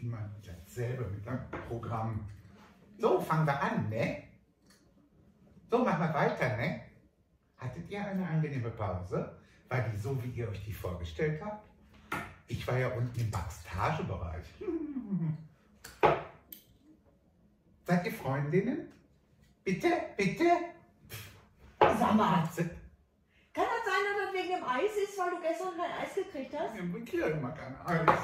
immer dasselbe mit dem Programm. So, fangen wir an, ne? So, machen wir weiter, ne? Hattet ihr eine angenehme Pause? War die so, wie ihr euch die vorgestellt habt? Ich war ja unten im Backstagebereich. Seid ihr Freundinnen? Bitte, bitte? Sag mal, dem Eis ist, weil du gestern kein Eis gekriegt hast? Ich kriege immer kein Eis.